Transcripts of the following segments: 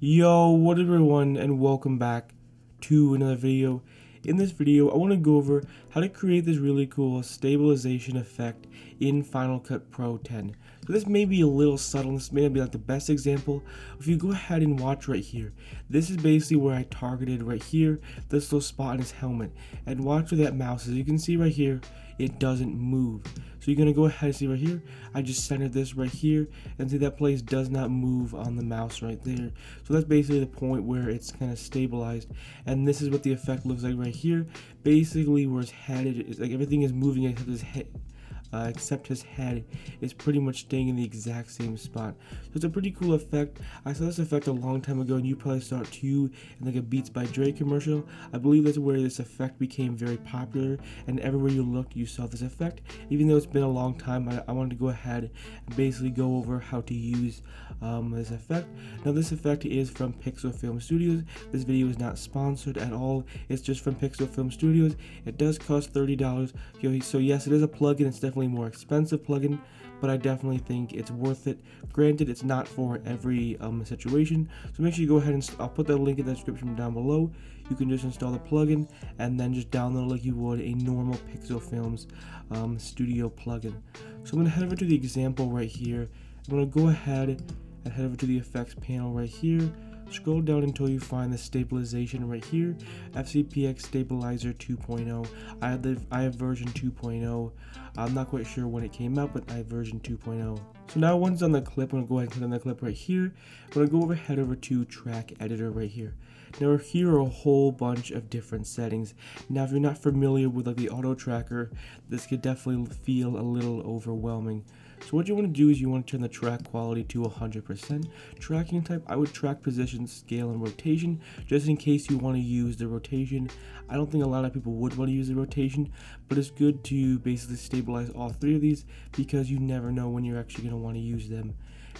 Yo, what up everyone and welcome back to another video. In this video, I want to go over how to create this really cool stabilization effect in Final Cut Pro 10. So this may be a little subtle, this may not be like the best example. If you go ahead and watch right here, this is basically where I targeted right here, this little spot in his helmet. And watch where that mouse is. You can see right here, it doesn't move. So you're gonna go ahead and see right here, I just centered this right here and see that place does not move on the mouse right there. So that's basically the point where it's kind of stabilized. And this is what the effect looks like right here. Basically where it's headed, it's like everything is moving except his head, uh, except his head is pretty much staying in the exact same spot. So it's a pretty cool effect. I saw this effect a long time ago and you probably saw it too in like a Beats by Dre commercial. I believe that's where this effect became very popular and everywhere you looked you saw this effect. Even though it's been a long time, I, I wanted to go ahead and basically go over how to use um, this effect. Now this effect is from Pixel Film Studios. This video is not sponsored at all. It's just from Pixel Film Studios. It does cost $30. So yes, it is a plugin. It's definitely definitely more expensive plugin, but I definitely think it's worth it. Granted, it's not for every um, situation, so make sure you go ahead and I'll put that link in the description down below. You can just install the plugin and then just download like you would a normal Pixel Films um, Studio plugin. So I'm gonna head over to the example right here. I'm gonna go ahead and head over to the effects panel right here Scroll down until you find the stabilization right here, FCPX Stabilizer 2.0. I have I have version 2.0. I'm not quite sure when it came out, but I have version 2.0. So now once on the clip, I'm gonna go ahead and click on the clip right here. I'm gonna go over head over to track editor right here. Now here are a whole bunch of different settings. Now if you're not familiar with like the auto tracker, this could definitely feel a little overwhelming. So what you want to do is you want to turn the track quality to 100%. Tracking type, I would track position, scale, and rotation, just in case you want to use the rotation. I don't think a lot of people would want to use the rotation, but it's good to basically stabilize all three of these because you never know when you're actually going to want to use them.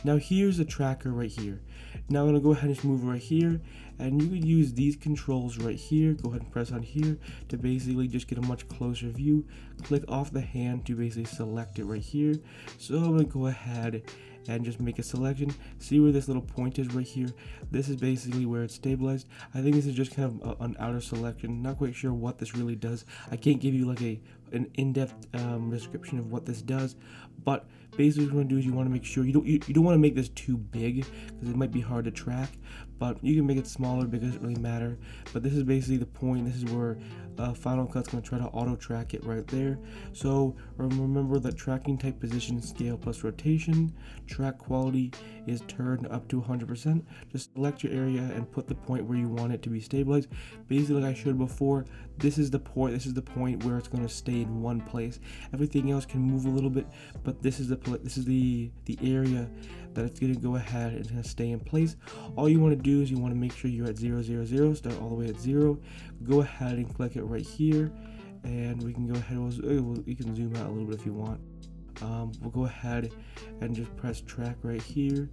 Now here's the tracker right here. Now I'm to go ahead and move right here and you could use these controls right here. Go ahead and press on here to basically just get a much closer view. Click off the hand to basically select it right here. So I'm to go ahead and just make a selection. See where this little point is right here? This is basically where it's stabilized. I think this is just kind of a, an outer selection. Not quite sure what this really does. I can't give you like a an in-depth um, description of what this does, but basically what you want to do is you want to make sure you don't you, you don't want to make this too big because it might be hard to track but you can make it smaller because it doesn't really matter but this is basically the point this is where uh, Final Cut's going to try to auto track it right there so remember that tracking type position scale plus rotation track quality is turned up to 100% just select your area and put the point where you want it to be stabilized basically like I showed before this is the point this is the point where it's going to stay in one place. Everything else can move a little bit but this is the this is the the area that it's going to go ahead and going to stay in place. All you want to do is you want to make sure you're at 0 0 0 start all the way at 0 go ahead and click it right here and we can go ahead we'll, you can zoom out a little bit if you want. Um, we'll go ahead and just press track right here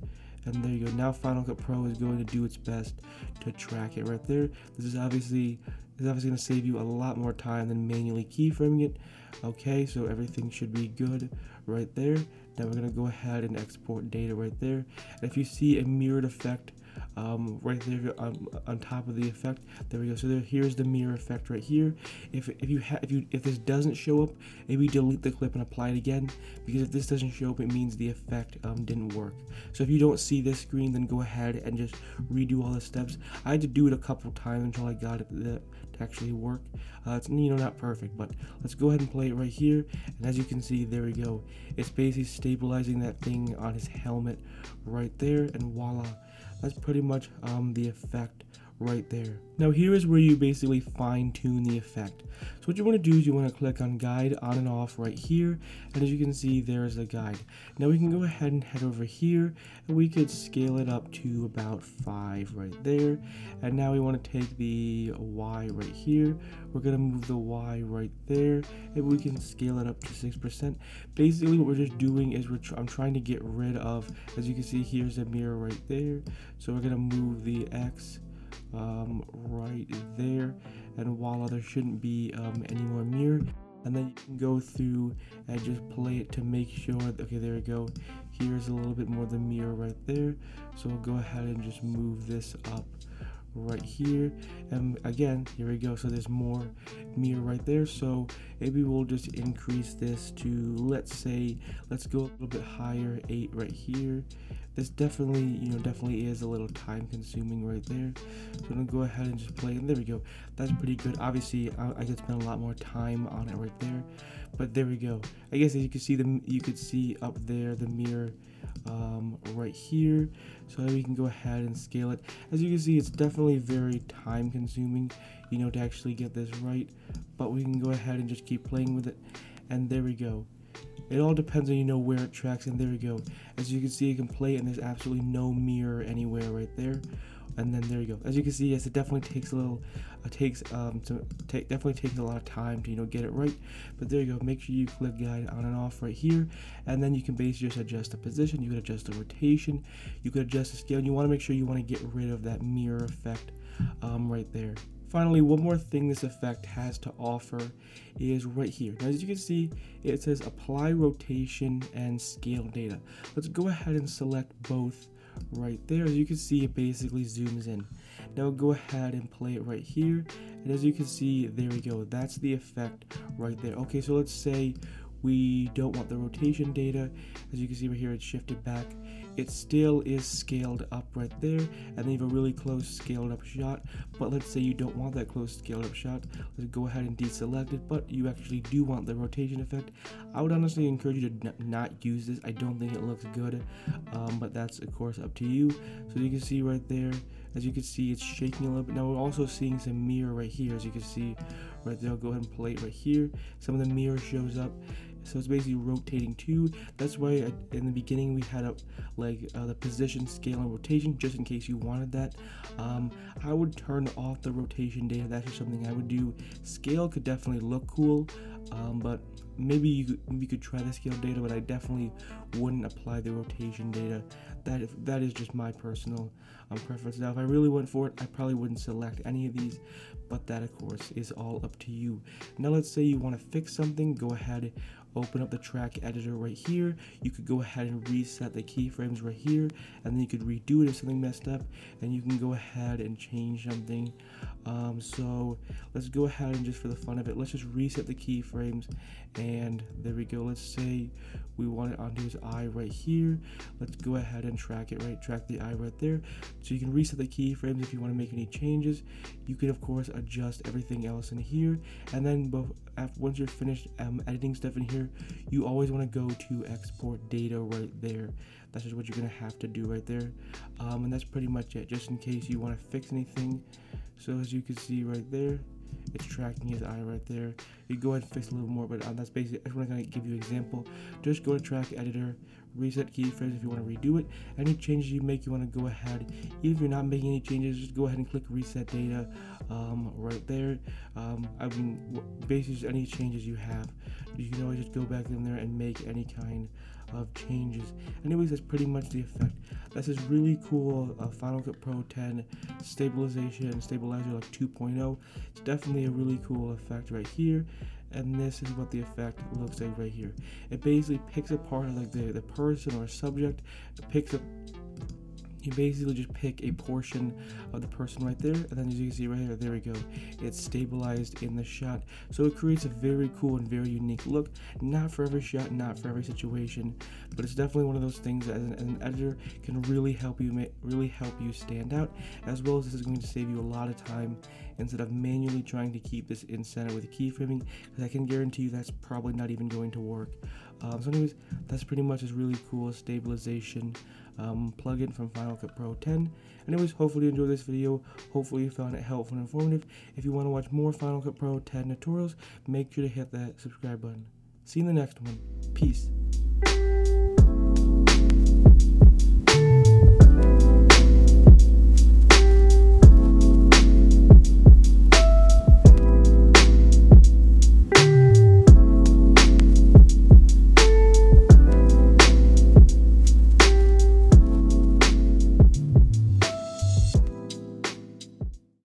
and there you go. Now Final Cut Pro is going to do its best to track it right there. This is obviously is obviously going to save you a lot more time than manually keyframing it. Okay so everything should be good right there. Now we're going to go ahead and export data right there. And if you see a mirrored effect um, right there on, on top of the effect. There we go. So there, here's the mirror effect right here. If, if you have if you if this doesn't show up, maybe delete the clip and apply it again because if this doesn't show up, it means the effect um, didn't work. So if you don't see this screen, then go ahead and just redo all the steps. I had to do it a couple times until I got it to actually work. Uh, it's you know not perfect, but let's go ahead and play it right here. And as you can see, there we go. It's basically stabilizing that thing on his helmet right there, and voila that's pretty much um, the effect right there. Now here is where you basically fine tune the effect. So what you want to do is you want to click on guide on and off right here and as you can see there's the guide. Now we can go ahead and head over here and we could scale it up to about 5 right there and now we want to take the Y right here. We're going to move the Y right there and we can scale it up to 6%. Basically what we're just doing is we're tr I'm trying to get rid of as you can see here's a mirror right there so we're going to move the X um, right there. And voila there shouldn't be um, any more mirror and then you can go through and just play it to make sure okay there we go. Here's a little bit more the mirror right there. So we'll go ahead and just move this up right here. And again here we go. So there's more mirror right there. So maybe we'll just increase this to let's say let's go a little bit higher 8 right here. This definitely you know definitely is a little time consuming right there. So i'm gonna go ahead and just play and there we go that's pretty good. Obviously I, I could spend a lot more time on it right there. But there we go. I guess as you can see the you could see up there the mirror um, right here. So we can go ahead and scale it. As you can see it's definitely very time consuming you know to actually get this right. But we can go ahead and just keep playing with it. And there we go. It all depends on you know where it tracks. And there we go. As you can see you can play and there's absolutely no mirror anywhere right there and then there you go. As you can see yes it definitely takes a little it takes um to take definitely takes a lot of time to you know get it right. But there you go. Make sure you click guide on and off right here. And then you can basically just adjust the position. You can adjust the rotation. You can adjust the scale. And you want to make sure you want to get rid of that mirror effect um, right there. Finally, one more thing this effect has to offer is right here. Now, as you can see, it says apply rotation and scale data. Let's go ahead and select both right there. As you can see, it basically zooms in. Now go ahead and play it right here. And as you can see, there we go. That's the effect right there. Okay, so let's say we don't want the rotation data. As you can see right here, it's shifted back. It still is scaled up right there, and then you have a really close scaled up shot. But let's say you don't want that close scaled up shot. Let's go ahead and deselect it, but you actually do want the rotation effect. I would honestly encourage you to not use this. I don't think it looks good, um, but that's of course up to you. So you can see right there, as you can see, it's shaking a little bit. Now we're also seeing some mirror right here, as you can see right there. I'll go ahead and play it right here. Some of the mirror shows up so it's basically rotating too that's why in the beginning we had a like uh, the position scale and rotation just in case you wanted that. Um, I would turn off the rotation data. That's just something I would do. Scale could definitely look cool um, but maybe you, you could try the scale data but I definitely wouldn't apply the rotation data that that is just my personal um, preference. Now if I really went for it I probably wouldn't select any of these but that of course is all up to you. Now let's say you want to fix something go ahead open up the track editor right here. You could go ahead and reset the keyframes right here and then you could redo it if something messed up and you can go ahead and change something. Um, so let's go ahead and just for the fun of it let's just reset the keyframes and there we go. Let's say we want it onto his eye right here. Let's go ahead and track it right track the eye right there so you can reset the keyframes if you want to make any changes you can of course adjust everything else in here and then once you're finished um, editing stuff in here you always want to go to export data right there. That's just what you're going to have to do right there. Um, and that's pretty much it, just in case you want to fix anything. So as you can see right there, it's tracking his eye right there. You go ahead and fix a little more, but um, that's basically, I just to give you an example. Just go to track editor, reset keyframes if you want to redo it. Any changes you make, you want to go ahead. Even if you're not making any changes, just go ahead and click reset data um, right there. Um, I mean, basically, any changes you have, you can always just go back in there and make any kind of changes. Anyways, that's pretty much the effect. This is really cool uh, Final Cut Pro 10 stabilization stabilizer like 2.0. It's definitely a really cool effect right here and this is what the effect looks like right here. It basically picks apart like the, the person or subject, it picks up you basically just pick a portion of the person right there and then as you can see right here there we go. It's stabilized in the shot. So it creates a very cool and very unique look. Not for every shot not for every situation but it's definitely one of those things that as an, as an editor can really help you make, really help you stand out as well as this is going to save you a lot of time instead of manually trying to keep this in center with keyframing because I can guarantee you that's probably not even going to work um, so anyways that's pretty much this really cool stabilization um, plugin from Final Cut Pro 10. Anyways, hopefully you enjoyed this video. Hopefully you found it helpful and informative. If you want to watch more Final Cut Pro 10 tutorials, make sure to hit that subscribe button. See you in the next one. Peace.